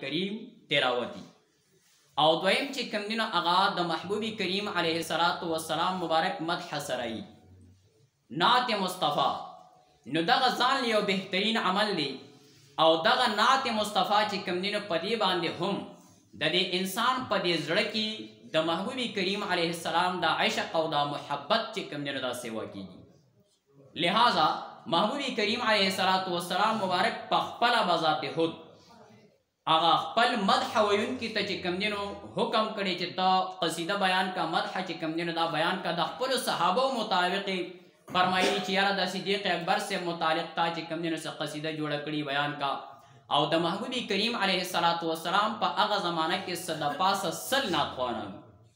کریم تلاوتي او دویم چې کوم دینو هغه د محبوب کریم علیه الصلاۃ والسلام مبارک مدح سره نعت مصطفی نو دغه ځان یو بهترین عمل دی او دغه نعت مصطفی چې کوم دینو په دې باندې هم د دې انسان په دې زړه کې د محبوب کریم علیه السلام د عشق او د محبت چې کوم دینو دا سیوا کیږي لهذا محبوب کریم علیه الصلاۃ والسلام مبارک په خپل بذات خود هغه خپل مدح ویون کی ته چې کم دینو حکم کړي چې ته قصیده بیان کا مدح چې کم دینو دا بیان کا د خپل صحابه مطابق فرمایي چې یاره د صدیق اکبر سے متعلق تا چې کم دینو سره قصیده جوړه کړي بیان کا او د محبوب کریم علیه الصلاۃ والسلام په هغه زمانہ کې صد پاسه سل ناتخوانه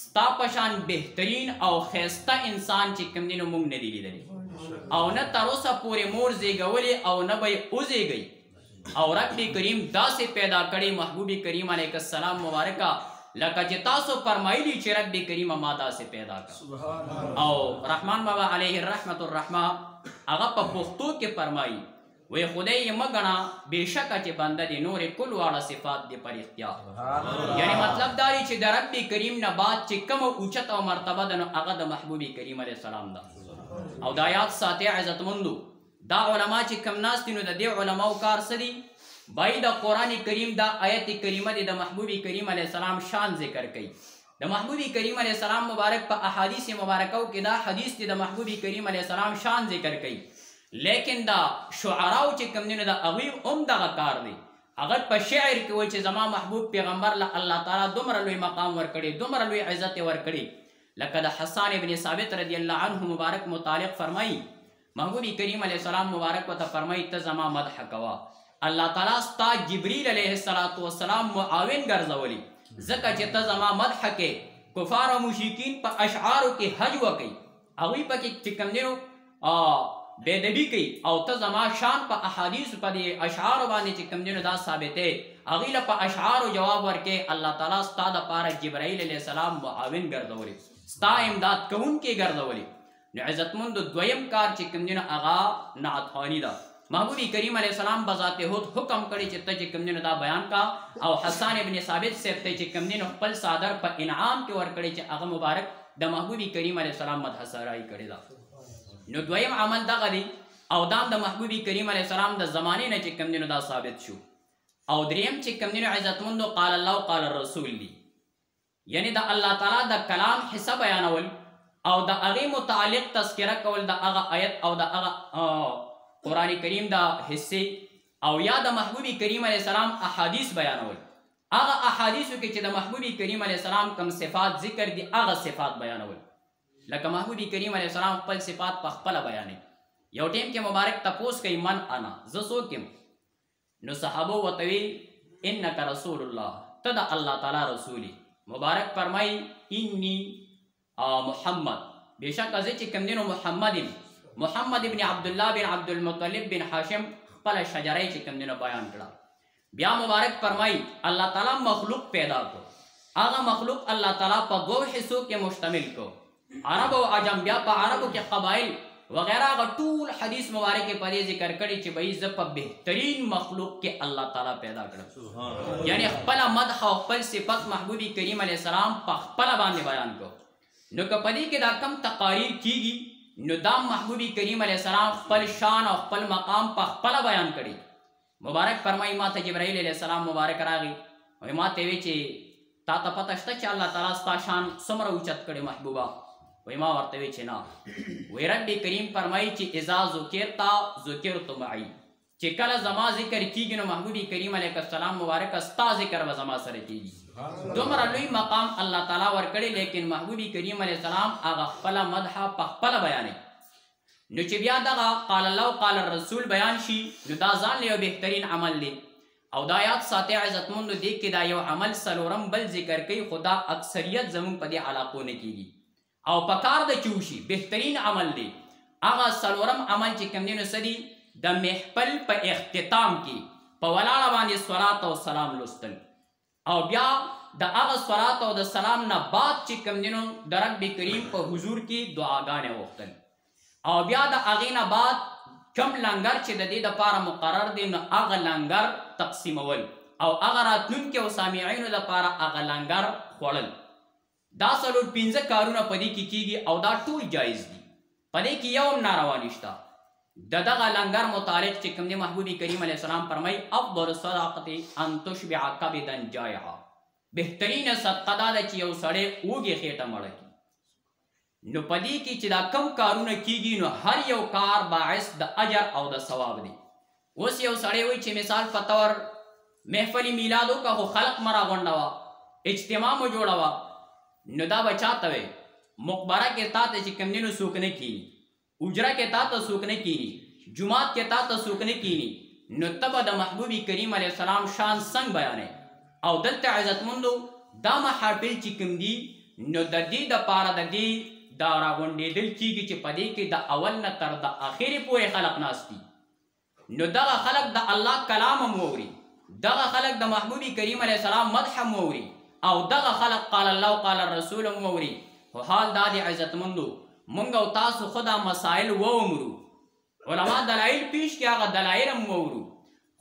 ستا په شان بهترین او خیسته انسان چې کوم دینو مونږ نه دی لیدلی او نه تر اوسه پورې مور زیږولې او نه به یې وزیږئ او رب کریم داسې پیدا کړي محبوب کریم علیه السلام مبارکه لکه چې تاسو فرمایلی چې رب کریم ما داسې پیدا کړ او رحمان بابا علیه الرحمت الرحمه هغه په پښتو کې فرمایي وې خدای یې مه ګڼه بېشکه چې بنده دې نورې کل واړه صفات دې په رښتیا یعنی مطلب دا دی چې د رب کریم نه بعد چې کومه اوچته او مرتبه ده نو هغه د محبوب کریم علیه السلام ده او دا یاد ساتې عزتمندو دا علما چې کم ناست دي نو د دې علماو کار څه دي باید قرآن کریم دا آیت کریمه دې د محبوب کریم علیه السلام شان ذکر کوي د محبوب کریم علیه السلام مبارک په احادیث مبارکو کې دا حدیث دی د محبوب کریم علیه السلام شان ذکر کوي لیکن دا شعراو چې کوم دینه د هغوی هم دغه کار دی هغه په شعر کې وایي چې زما محبوب پیغمبر له الله تعالی دومره لوی مقام ورکړي دومره لوی عزت ورکړي لکه د حسان ابن ثابت رضی الله عنه مبارک متعلق فرمایي محمود کریم علیه السلام مبارک وته فرمای ته زما مدح کوا الله تعالی ستا جبرئیل علیه السلام معاون ګرځولی ځکه چې ته زما مدح کې کفار او مشرکین په اشعارو کې حج وکي هغوی پکې چې کوم دینو بېدبي کوي او ته زما شان په احادیث په دې اشعار باندې چې کوم دینو دا ثابته هغوی له په اشعارو جواب ورکې الله تعالی ستا دپاره جبرائیل علیه السلام معاون ګرځولی ستا امداد کوونکی ګرځولی نو عزتمند دویم کار چې کوم دینه هغه نعت خوانی ده محبوب کریم علیه السلام بذات هود حکم کړی چې ته چې کوم دینه دا بیان کا او حسان ابن ثابت صاحب ته چې کوم دینه خپل صادر په انعام کې ور کړی چې هغه مبارک د محبوب کریم علیه السلام مدح سرای کړی دا نو دویم عمل دغه دی او دام د محبوب کریم علیه السلام د زمانه نه چې کوم دینه دا ثابت شو او دریم چې کوم دینه عزتمند قال الله قال الرسول دی یعنې د الله تعالی د کلام حصه بیانول او د هغې متعلق تذکره کول د هغه آیت او د هغه قرآن کریم د حصې او یا د محبوب کریم علیه السلام احادیث بیانول هغه احادیثو کې چې د محبوب کریم علیه السلام کم صفات ذکر دي هغه صفات بیانول لکه محبوب کریم علیه السلام خپل صفات په خپله بیانوي یو ټیم کې مبارک تپوس کوي من انا زه څوک یم نو صحابه ورته وی انک رسول الله ته د الله تعالی رسولی مبارک فرمای انی محمد بشک از چې کوم دینو محمد محمد ابن عبد الله بن عبد المطلب بن هاشم خپل شجره چې کوم دینو بیان کړه بیا مبارک فرمای الله تعالی مخلوق پیدا کو هغه مخلوق الله تعالی په دوه حصو کې مشتمل کو عرب او عجم بیا په عربو کې قبایل وغیرہ غ ټول حدیث مبارک په دې ذکر کړي چې به عزت په بهترین مخلوق کې الله تعالی پیدا کړ یعنی خپل مدح او خپل صفت محبوبي کریم علی السلام په خپل باندې بیان کو نو که په دې کې دا کم تقاریر کیږي نو دا محبوبي کریم علی السلام خپل شان او خپل مقام په خپل بیان کړي مبارک فرمایي ما ته جبرائیل علیه السلام مبارک راغی او ما ته وی چې تا ته پته شته چې الله تعالی ستا شان څومره اوچت کړی محبوبه وای ما ورته وی چې نه وای رب کریم فرمایي چې اذا ذکرتا ذکرت معي چې کله زما ذکر کیږي نو محبوب کریم علیه السلام مبارک ستا ذکر به زما سره کیږي دومره لوی مقام الله تعالی ورکړي لیکن محبوب کریم علیه السلام هغه خپل مدح په خپل بیانې نو چې بیا دغه قال الله او قال الرسول بیان شي نو دا ځان له یو بهترین عمل دی او دا یاد ساتي عزتمندو دې کې دا یو عمل څلورم بل ذکر کوي خو دا اکثریت زموږ په دې علاقو نه کېږي او په کار د چې وشي بهترین عمل دی هغه څلورم عمل چې کوم دی نو څه دی د محفل په اختتام کې په ولاړه باندې صلات او سلام لوستل او بیا د هغه صلات او د سلام نه بعد چې کوم دینو د رب کریم په حضور کې دعاګانې وختل او بیا د هغې نه بعد کم لنګر چې د دې د پاره مقرر دی نو هغه لنګر تقسیمول او هغه راتلونکي او سامعینو لپاره هغه لنګر خوړل دا څلور پنځه کارونه په دې کې کېږي او دا ټول جایز دي، په دې کې یو هم ناروا نشته. د دغه لنګر متعلق چې کوم دی محبوب کریم علیه السلام فرمایي، افضل الصدقة ان تشبع کبدا جائعا، بهترینه صدقه دا ده چې یو سړی اوږې خېټه مړه کړي. نو په دې کې چې دا کوم کارونه کېږي نو هر یو کار باعث د اجر او د ثواب دی. اوس یو سړی وایي چې مثال په طور محفل میلاد وکړه خو خلق مه راغونډه وه، اجتماع مه جوړه وه نو دا به چا ته وایې؟ مقبره کې تا ته چې کوم دی نو څوک نه کېني. حجره کې تا ته څوک نه کینی جماعت کې تا ته څوک نه کینی نو ته به د محبوب کریم علیه السلام شان څنګه بیانې او دلته عزتمندو دا محافل چې کوم دي نو د دې دپاره د دې دا راغونډېدل کېږي چې په دې کې د اول نه تر د اخرې پورې خلق ناست دي نو دغه خلک د الله کلام هم واوري، دغه خلک د محبوب کریم علیه السلام مدح هم واوري او دغه خلک قال الله او قال الرسول هم واوري، خو حال دا دی عزتمندو مونږ او تاسو خو دا مسائل واومرو، علما دلائل پیش کړي هغه دلائل هم واورو،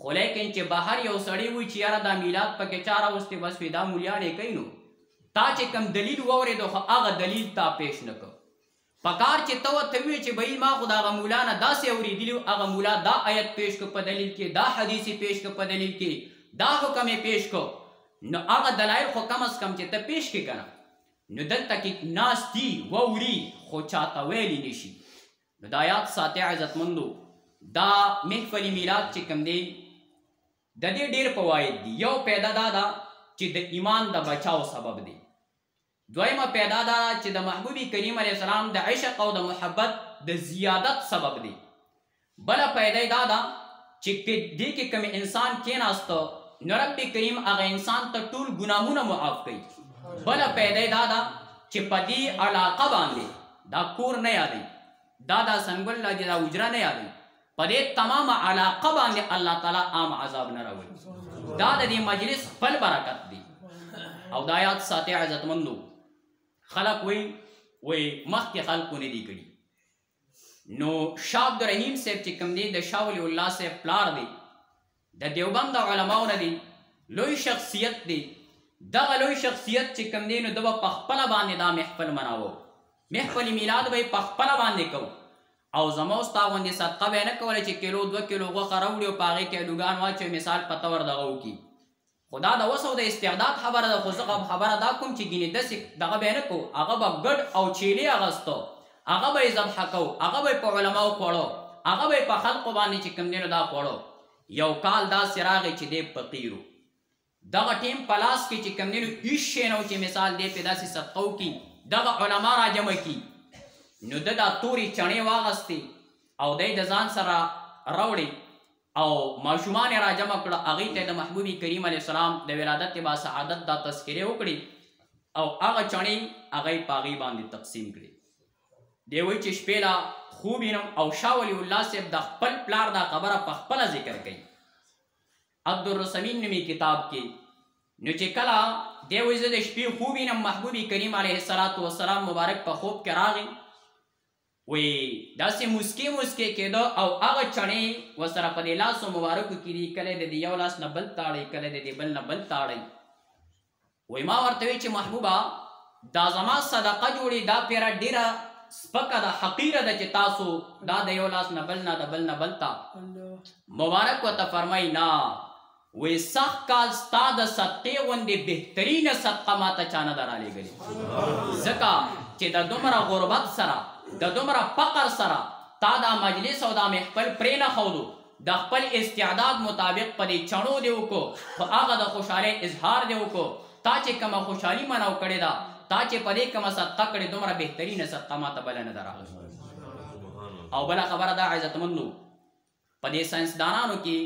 خو لیکن چې بهر یو سړی وي چې یاره دا میلاد پکې چا راوستی بس وي دا مولیان یې کوي نو تا چې کوم دلیل واورېدو خو هغه دلیل تا پیش نه کړ. پکار چه ته ورته ووایې چه بهیل ما خو د هغه مولا نه داسې اوریدلي وو، هغه مولا دا آیت پیش کړ په دلیل کې، دا حدیث یې پیش کړ په دلیل کې، دا حکم یې پیش کړ، نو هغه دلایل خو کم از کم چه ته پیش کړې کنه، نو دلته کې ناست دي واوري خو چاته ویلی نشي، نو دا یاد ساتې عزتمندو دا محفل میلاد چې کوم دی د دې ډیر فواید دي، یو پیدا دا ده چې د ایمان د بچاو سبب دی. دویمه پیدا دا ده چې د محبوب کریم علیه السلام د عشق او د محبت د زیادت سبب دی. بله پیدا دا ده چې که دې کې کوم انسان کېناسته نو رب کریم هغه انسان ته ټول ګناهونه معاف کوي. بله پیدا دا ده چې په دې علاقه باندې دا کور نه یادوي، دا دا سنګل دا دا حجره نه یادوي، په دې تمامه علاقه باندې الله تعالی عام عذاب نه راولي دا د دې مجلس خپل برکت دی او دا یاد ساتي عزتمندو خلق وي وي مخکې خلکو نه دی کړي نو شاه عبدالرحیم صاحب چې کوم دی د شاه ولی الله صاحب پلار دی د دیوبند د علماو نه دی لوی شخصیت دی دغه لوی شخصیت چې کوم دی نو د په خپل باندې دا محفل مناوه محفل میلاد به په خپل باندې کو او زموږ ستا غوندې صدقه به نه کوله چې کیلو دوه کیلو غوښه راوړي او په هغې کې الوګان واچوي مثال په تور دغه وکړي خو دا د وس او د استعداد خبره ده خو زه غب خبره دا کوم چی ګینی دسی دغه به نه کوو هغه به ګډ او چیلی اغستو هغه به یی ذبحه کوو هغه به یی په علماو خوړو هغه به یی په خلقو باندی چی کوم دی نو دا خوړو یو کال داسی راغی چی دی فقیر وو دغه ټیم په لاس کی چی کوم دی نو هیڅ شی نه چی مثال دی په داسی صدقه وکی دغه علما را جمع کی نو د دا توری چڼې واغستې او دی د ځان سره راوړي او ماشومان یې راجمع کړه هغوی ته د محبوبي کریم علیه السلام د ولادت با سعادت دا تذکرې وکړي او هغه چڼې هغه یې په هغوی باندې تقسیم کړي دی وایي چې شپې لا خوب وینم او شاه ولي الله صاحب د خپل پلار دا خبره په خپله ذکر کوي عبدالرسمین نومي کتاب کې نو چې کله دی وایي زه د شپې خوب وینم محبوبي کریم علیه السلام مبارک په خوب کې راغی وي، داسې موسکې موسکې کېده او هغه چڼې ورسره په دې لاسو مبارکو کې دي، کله یې د دې یو لاس نه بل تاړی، کله یې د دې بل نه بل تاړی. وي، ما ورته وي چې محبوبه! دا زما صدقه جوړي، دا پېره ډېره سپکه ده، حقیره ده چې تاسو دا د یو لاس نه بل نه د بل نه بل ته مبارک ورته فرمایي، نه، وې سخت کال ستا د صدقې غوندې بهترینه صدقه ماته چا نه ده رالیږلې ځکه چې د دومره غربت سره د دومره فقر سره تا دا مجلس او دا محفل پرې نه ښودو د خپل استعداد مطابق په دې چڼو دې وکړو خو هغه د خوشحالۍ اظهار دې وکړو تا چې کومه خوشحالي منو کړې ده تا چې په دې کومه صدقه کړې دومره بهترینه صدقه ماته بله نه ده راغلې او بله خبره دا عزتمندو په دې ساينسدانانو کې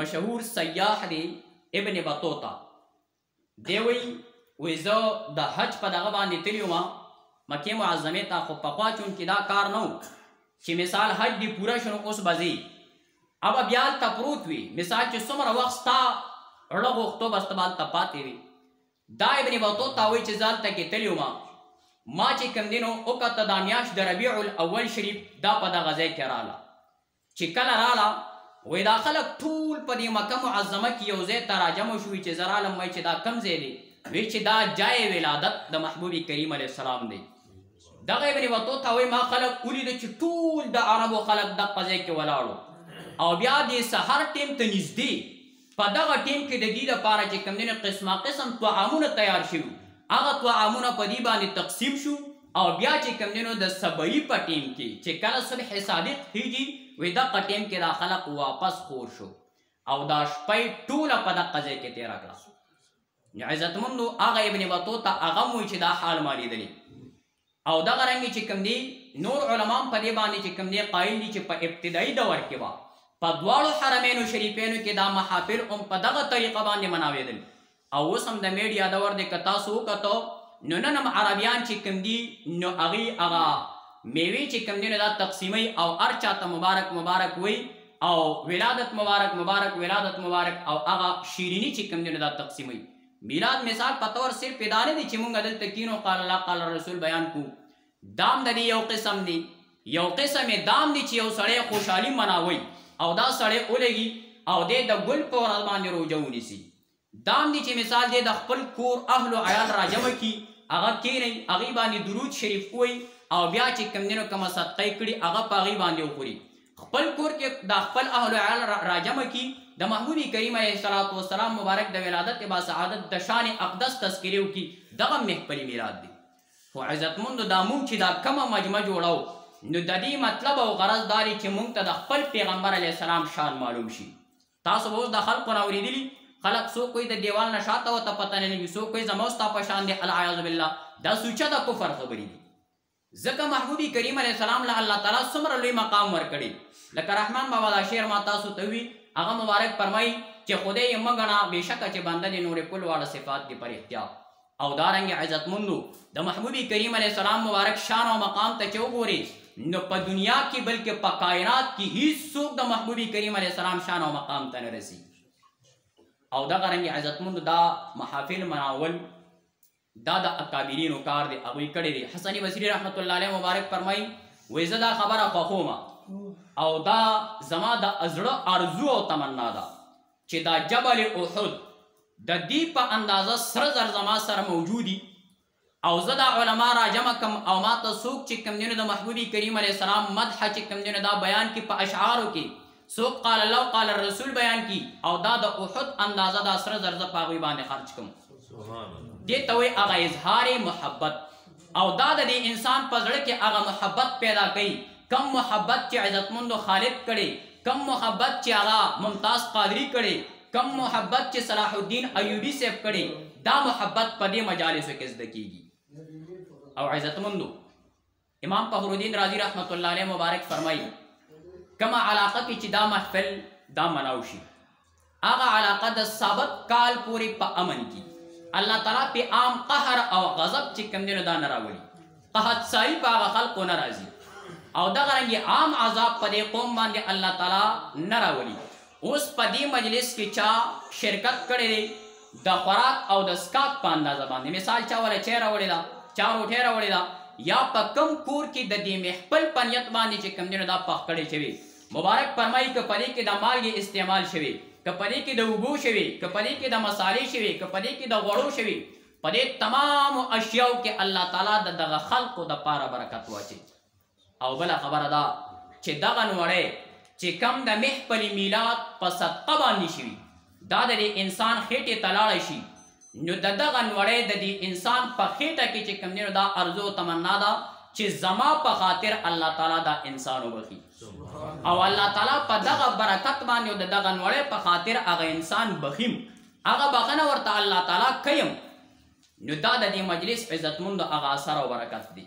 مشهور سیاح دی ابن بطوطه دی وی وی زه د حج په دغه باندې تللی وم مکه معظمه ته خو پخوا چون کې دا کار نه و چې مثال حج دی پوره شنو اوس بځي اب بیا ته پروت وي مثال چې څومره وخت ستا اړه غوښتو بس ته بال ته پاتې وي دا ابن بطوطه وایي چې زه هلته کې تللی وم، ما چې کوم دی نو وکته دا میاشت د ربیع الاول شریف دا په دغه ځای کې راله، چې کله راله وایي دا خلک ټول په دې مکه معظمه کې یو ځای ته راجمع شوي چې زه رالم وایي چې دا کوم ځای دی؟ وایي چې دا جای ولادت د محبوب کریم علیه السلام دی. دغه ابن بطوطه وایي ما خلک ولیدل چې ټول د عربو خلک دغه ځای کې ولاړ وو او بیا د سحر ټیم ته نږدې په دغه ټیم کې د دوی لپاره چې کوم دی نو قسما قسم طعامونه تیار شوي هغه طعامونه په دې باندې تقسیم شو او بیا چې کوم دی نو د سبعي په ټیم کې چې کله صبح صادق خیږي وې دغه ټیم کې دا خلق واپس خور شو او دا شپه ټوله په دغه ځای کې تیره کړه عزتمندو هغه ابن بطوطه هغه موي چې دا حال ما لیدلی او دغه رنګ چې کوم دی نور علما په دې باندې چې کوم دی قائل دي چې په ابتدایي دور کې وا په دواړو حرمینو شریفینو کې دا محافل هم په دغه طریقه باندې مناوېدل او اوس هم د میډیا دور دی که تاسو وکتو نو نن هم عربیان چې کوم دي نو هغوی هغه میوې چې کوم دی نو دا تقسیموي او هر چا ته مبارک مبارک وي او ولادت مبارک مبارک ولادت مبارک او هغه شیریني چې کوم دی نو دا تقسیموي میلاد مثال په طور صرف دا نه دی چې مونږ دلته کینو قال الله قال رسول بیان کو دام د دې یو قسم دی یو قسم دام دی چې یو سړی خوشحالي مناوي او دا سړی ولګي او دې د ګل په ورځ باندې روژه ونیسي دام دی چې مثال دې د خپل کور اهل او عیال راجمع کی هغه کینی هغه باندې درود شریف وای او بیا چې کم دینو کومه صدقه کړي هغه په هغه باندې وخوري خپل کور کې د خپل اهل او عیال راجمع کی د محبوب کریم علیه الصلاۃ والسلام مبارک د ولادت با سعادت د شان اقدس تذکره وکي دغه مې خپل میراث دی خو عزتمند دا مونږ چې دا کمه مجمع جوړاو نو د دې مطلب او غرض دا دی چې مونږ ته د خپل پیغمبر علیه السلام شان معلوم شي تاسو به اوس د خلکو نه اورېدلي خلک څوک کوئی د دیوال نه شاته ورته پته نه لګي څوک کوئی زما ستا په شان دی العیاذ بالله دا سوچه د کفر خبرې دي ځکه محبوب کریم علیه السلام له الله تعالی څومره لوی مقام ورکړي لکه رحمان بابا دا شعر ما تاسو ته وی هغه مبارک فرمایي چې خدای یې مګنا بشکه چې بنده دې نور کل واړه صفات دي پر احتیا او دارنګ عزت مندو د محبوب کریم علیه السلام مبارک شان او مقام ته چې وګوري نو په دنیا کې بلکې په کائنات کې هیڅ څوک د محبوب کریم علیه السلام شان او مقام ته نه رسي او دغه رنګ عزت مند دا محافل مناول دا د اکابرینو کار دی هغوی کړی دی حسن بصری رحمت الله علیه مبارک فرمایي وایي زه دا خبره خوښوم او دا زما د زړه ارزو او تمنا ده چې دا جبل احد د دې په اندازه سره زر زما سره موجودي او زه دا علما را جمع کم او ما ته څوک چې کم دینو د محبوبي کریم علیه السلام مدح چې کم دینو دا بیان کې په اشعارو کې څوک قال الله او قال الرسول بیان کی او دا د احد اندازه د سره زر ز پاغوی باندې خرج کوم سبحان الله دې ته وي هغه اظهار محبت او دا د دې انسان په زړه کې هغه محبت پیدا کوي کم محبت چې عزتمند خالد کړي کم محبت چې هغه ممتاز قادری کړي کم محبت چې صلاح الدین ایوبی سیف کړي دا محبت په دې مجالسو کې زده کیږي او عزتمندو امام فخر الدین رازی رحمت الله علیه مبارک فرمایي کومه علاقه کې چې دا محفل دا مناو شي هغه علاقه د سابق کال پورې په امن کې الله تعالی په عام قهر او غضب چې کم دینو دا نه راوړي قحط ساری په هغه خلکو نه راځي او دغه رنګ عام عذاب په دې قوم باندې الله تعالی نه راوړي اوس په دې مجلس کې چا شرکت کړی دی د خوراک او د سکاک په اندازه باندې مثال چا ولا چای راوړې ده چا روټۍ راوړې ده یا په کم کور کې د دې محفل په نیت باندې چې کم دینه دا پخ کړی شوی مبارک فرمایي که په دې کې د مالګې استعمال شوی که په دې کې د اوبو شوی که په دې کې د مصالې شوی که په دې کې د غوړو شوی په دې تمام اشیاو کې الله تعالی د دغه خلقو د پاره برکت واچي او بله خبره دا چې دغه نوړی چې کم د محپلی میلاد په صدقه باندې شوي دا د دې انسان خېټې ته لاړی شي نو د دغه نوړی د دې انسان په خېټه کې چې کم دی نو دا ارزو تمنا ده چې زما په خاطر الله تعالی دا انسان وبخي او الله تعالی په دغه برکت باندې او د دغه نوړې په خاطر هغه انسان بخیم هغه بخنه ورته الله تعالی کيم نو دا د دې مجلس عزتمند هغه اثر او برکت دی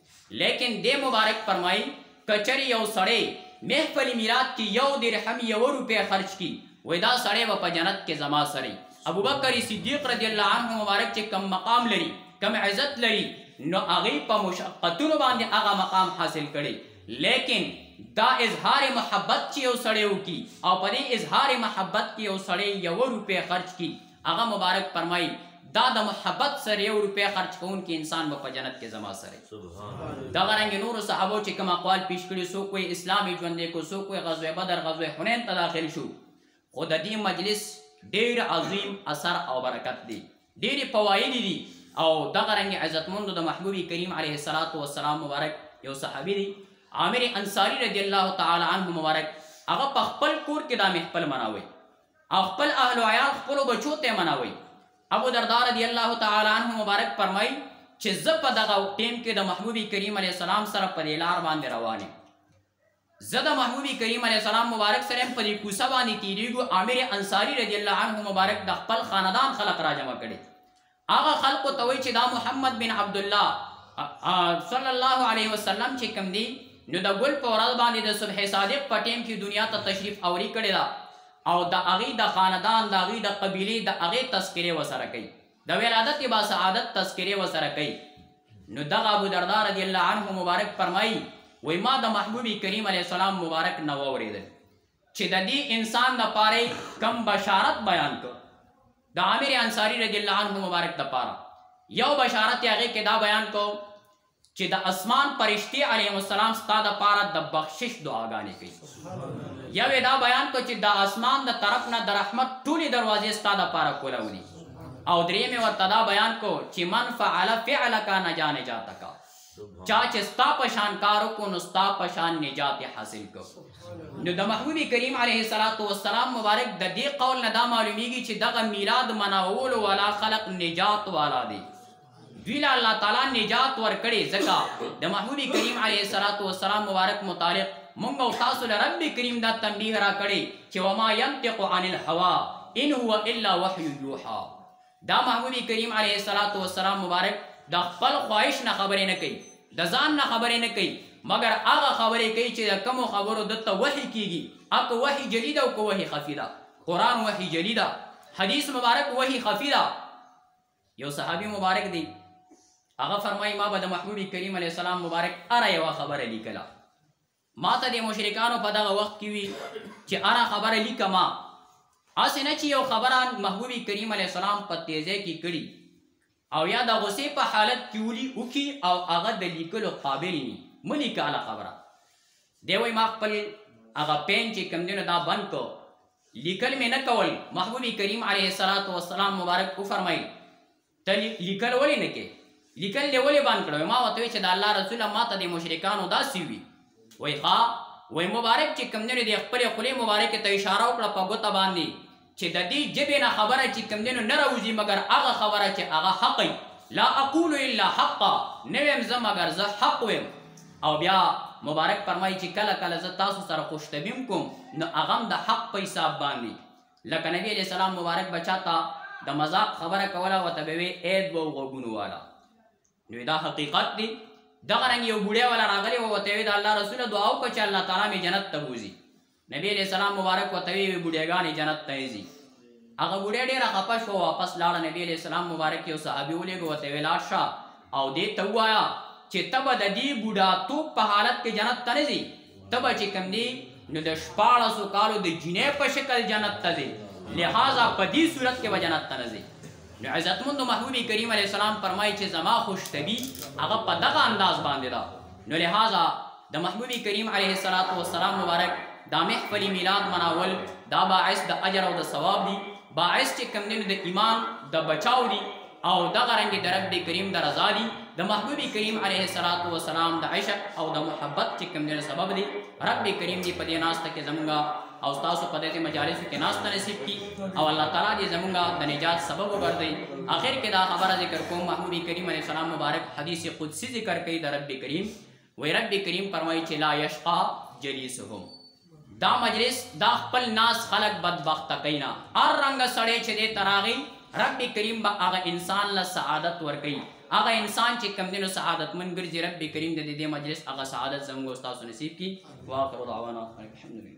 لیکن دې مبارک فرمایي که چېرې یو سړی مې خپل میرات کې یو درهم یوه روپۍ خرچ کړي وایي دا سړی به په جنت کې زما سره وي ابوبکر صدیق رضی الله عنه مبارک چې کم مقام لري کم عزت لري نو هغه په مشقتونو باندې هغه مقام حاصل کړي لیکن دا اظهار محبت چې یو سړی وکي او په دې اظهار محبت کې یو سړی یو روپې خرج کی هغه مبارک فرمایي دا د محبت سره یو روپې خرج کوونکی انسان به په جنت کې زما سره دغه رنګ نورو صحابو چې کوم اقوال پیش کړي څوک وایي اسلام یې ژوندی کړو څوک وایي غزوه بدر غزوه حنین ته داخل شو خو د دې مجلس ډیر عظیم اثر او برکت دی ډېرې فواید دي او دغه رنګ عزتمندو د محبوب کریم علیه الصلاۃ والسلام مبارک یو صحابي دی عامر انصاری رضی الله تعالی عنه مبارک هغه په خپل کور کې دا محفل مناوي او خپل اهل او عیال خپل بچو ته منوي ابو دردار رضی الله تعالی عنہ مبارک فرمای چې زه په دغه ټیم کې د محبوب کریم علی السلام سره په لار باندې روان یم زه د محبوب کریم علی السلام مبارک سره په دې کوڅه باندې تیریږو عامر انصاری رضی الله عنه مبارک د خپل خاندان خلق را جمع کړي هغه خلقو ته وایي چې دا محمد بن عبدالله صلی الله علیه وسلم چې کوم دی نو د ګل په ورځ باندې د صبح صادق په ټیم کې دنیا ته تشریف اوري کړی دا او د هغې د خاندان د هغې د قبیلې د هغې تذکرې وسره کوي د ولادت با سعادت تذکرې وسره کوي نو دغه ابو دردار رضی الله عنه مبارک فرمایي وای ما د محبوب کریم علیه السلام مبارک نه واورېدل چه ددی انسان دپاره یی کوم بشارت بیان کړ د عامر انصاری رضی الله عنه مبارک دپاره یو بشارت یې هغه کې دا بیان کو چې د اسمان پرشتي علیهم السلام ستا د پاره د بخشش دعاګانې کوي یو دا بیان کو چې د اسمان د طرف نه د رحمت ټولې دروازې ستا د پاره کولاو دي او درې مې ورته دا بیان کو چې من فعل فعلک نجا نجاتک چا چې ستا په شان کار وکړو نو ستا په شان نجات حاصل کړو نو د محبوب کریم علیه الصلاۃ والسلام مبارک د دې قول نه دا معلومیږي چې دغه میلاد مناولو والا خلق نجات والا دی دوی له الله تعالی نجات ورکړي ځکه د محبوب کریم علیه الصلاۃ والسلام مبارک متعلق مونږ او تاسو له رب کریم دا تنبیه را کړي چې وما ينطق عن الهوا ان هو الا وحي يوحى د محبوب کریم علیه الصلاة والسلام مبارک د خپل خواهش نه خبرې نه کوي د ځان نه خبرې نه کوي مګر هغه خبرې کوي چې د کومو خبرو دته وحي کیږي اک وحي جلی ده او که وحي خفي ده قرآن وحي جلی ده حدیث مبارک وحي خفي ده یو صحابي مبارک دی هغه فرمایي ما به د محبوب کریم علیه السلام مبارک اره یوه خبره لیکله ماته د مشرکانو په دغه وخت کې وي چې هره خبره لیکه ما هسې نه چې یو خبره محبوب کریم علیه السلام په تیزه کې کړي او یا د غصې په حالت کې ولي وکي او هغه د لیکلو قابل ني ملي کاله خبره دی وای ما خپل هغه پین چې کم دینو دا بند کو لیکل مې نه کول محبوب کریم علیه السلام مبارک او فرمایي ته لیکل ولې نه کې لیکل دې ولې بند کړو ما وته چې د الله رسول ما ته د مشرکانو داسې وی وای ښا وای مبارک چې کمندونو د خپل خلی مبارک ته اشاره وکړه په ګوته باندې چې د دې جبې نه خبره چې کمندونو نه راوځي مګر هغه خبره چې هغه حق وي لا اقول الا حقا نه ویم زه مګر زه حق ویم او بیا مبارک فرمایي چې کله کله زه تاسو سره خوشتبیم کوم نو هغه د حق په حساب باندې لکه نبی علیه السلام مبارک به چا ته د مذاق خبره کوله ورته به وي ای دوو غوږونو والا نو دا حقیقت دی دغه رنګ یو بوډۍ والا راغلی و ورته وي د الله رسوله دعا وکړه چې الله تعالی مې جنت ته بوځي نبی علیه السلام مبارک ورته وي بوډېګانې جنت ته یې ځي هغه بوډۍ ډېره خفه شوه واپس لاړه نبی علیه السلام مبارک یو صحابي ولېږه ورته وي لاړ شه او دې ته ووایه چې ته به د دې بوډاتوب په حالت کې جنت ته نه ځې ته به چې کوم دی نو د شپاړسو کالو د جینۍ په شکل جنت ته ځې لهذا په دې صورت کې به جنت ته نه ځې نو عزتمند محبوب کریم علیه السلام فرمایي چې زما خوشتبي هغه په دغه انداز باندې ده نو لهذا د محبوب کریم علیه الصلاة والسلام مبارک دا محفل میلاد مناول دا باعث د اجر او د ثواب دي باعث چې کم دین د ایمان د بچاو دي او دغه رنګ د رب د کریم د رضا دي د محبوب کریم علیه الصلاۃ والسلام د عشق او د محبت چې کوم دې سبب دی رب کریم دې په دې ناشته کې زمونږه او تاسو په دې مجالس کې ناشته نصیب کی او الله تعالی دې زمونږه د نجات سبب وګرځي اخر کې دا خبره ذکر کوم محبوب کریم علیه السلام مبارک حدیث قدسی ذکر کوي د رب کریم وی رب کریم فرمایي چې لا یشقا جلیسهم دا مجلس دا خپل ناس خلق بدبخت کینا هر رنګ سړی چې دې تراغي رب کریم به هغه انسان له سعادت ورکړي هغه انسان چې کم دینو سعادت من ګرځي رب کریم د دې مجلس هغه سعادت زموږ استاد نصیب کی واخر دعوانا الحمدلله